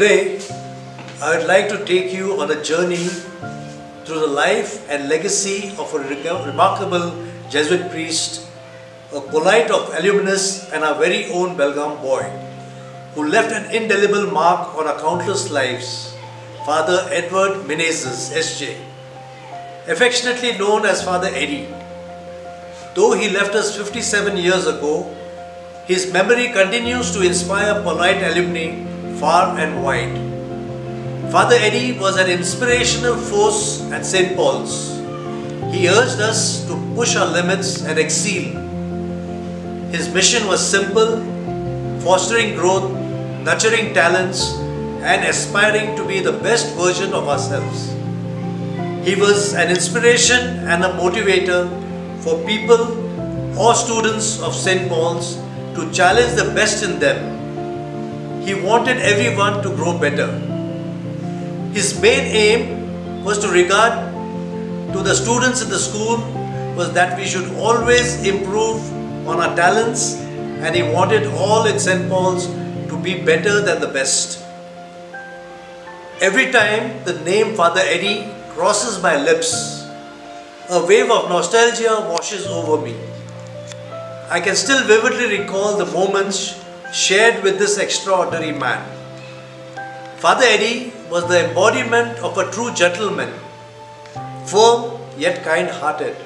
Today, I would like to take you on a journey through the life and legacy of a remarkable Jesuit priest, a Paulite of alumnus and our very own Belgaum boy, who left an indelible mark on our countless lives, Father Edward Menezes, S.J., affectionately known as Father Eddie. Though he left us 57 years ago, his memory continues to inspire Paulite alumni far and wide. Father Eddie was an inspirational force at St. Paul's. He urged us to push our limits and exceed. His mission was simple fostering growth, nurturing talents, and aspiring to be the best version of ourselves. He was an inspiration and a motivator for people or students of St. Paul's to challenge the best in them. He wanted everyone to grow better. His main aim was to regard to the students in the school was that we should always improve on our talents and he wanted all in St. Paul's to be better than the best. Every time the name Father Eddie crosses my lips, a wave of nostalgia washes over me. I can still vividly recall the moments shared with this extraordinary man. Father Eddie was the embodiment of a true gentleman, firm yet kind hearted.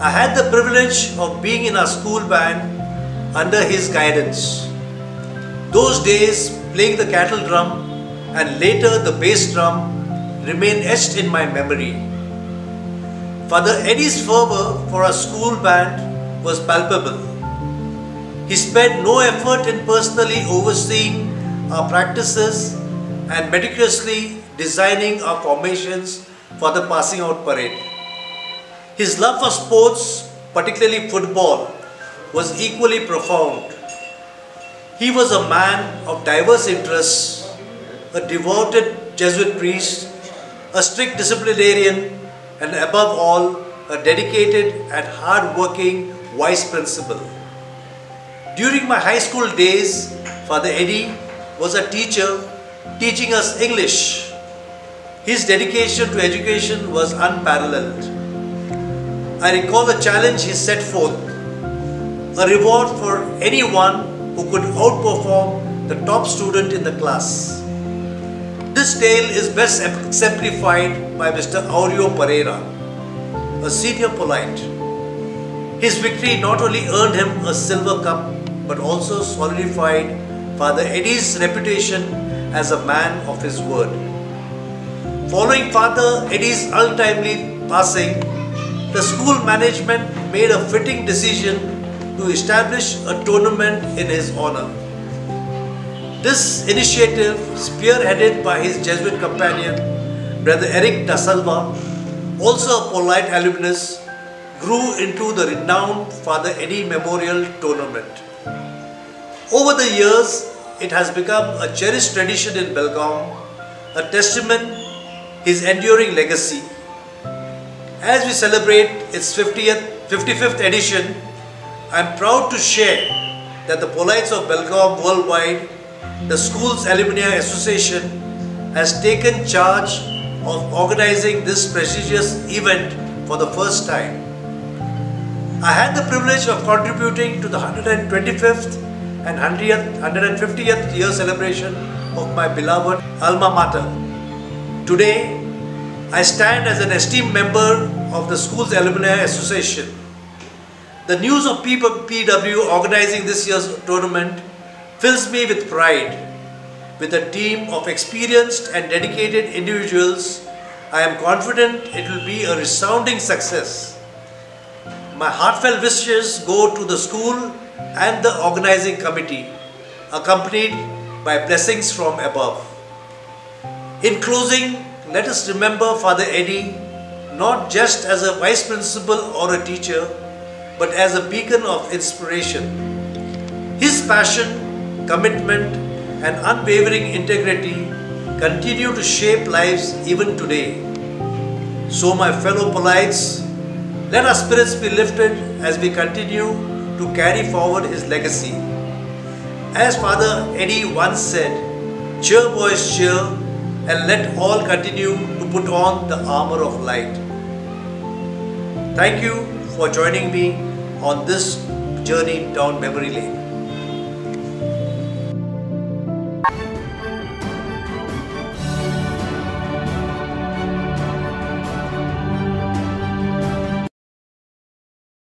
I had the privilege of being in our school band under his guidance. Those days, playing the cattle drum and later the bass drum remain etched in my memory. Father Eddie's fervor for our school band was palpable. He spared no effort in personally overseeing our practices and meticulously designing our formations for the passing out parade. His love for sports, particularly football, was equally profound. He was a man of diverse interests, a devoted Jesuit priest, a strict disciplinarian, and above all, a dedicated and hard-working vice principal. During my high school days, Father Eddie was a teacher teaching us English. His dedication to education was unparalleled. I recall the challenge he set forth, a reward for anyone who could outperform the top student in the class. This tale is best exemplified by Mr. Aureo Pereira, a senior Paulite. His victory not only earned him a silver cup but also solidified Father Eddie's reputation as a man of his word. Following Father Eddie's untimely passing, the school management made a fitting decision to establish a tournament in his honor. This initiative, spearheaded by his Jesuit companion, Brother Eric Da Silva, also a Paulite alumnus, grew into the renowned Father Eddie Memorial Tournament. Over the years, it has become a cherished tradition in Belgaum, a testament to his enduring legacy. As we celebrate its 50th, 55th edition, I am proud to share that the Paulites of Belgaum worldwide, the school's alumni association, has taken charge of organizing this prestigious event for the first time. I had the privilege of contributing to the 125th and 100th, 150th year celebration of my beloved alma mater. Today, I stand as an esteemed member of the school's alumni association. The news of PW organizing this year's tournament fills me with pride. With a team of experienced and dedicated individuals, I am confident it will be a resounding success. My heartfelt wishes go to the school and the organizing committee, accompanied by blessings from above. In closing, let us remember Father Eddie not just as a vice principal or a teacher, but as a beacon of inspiration. His passion, commitment, and unwavering integrity continue to shape lives even today. So, my fellow Paulites, let our spirits be lifted as we continue to carry forward his legacy. As Father Eddie once said, Cheer, boys, cheer, and let all continue to put on the armor of light. Thank you for joining me on this journey down memory lane.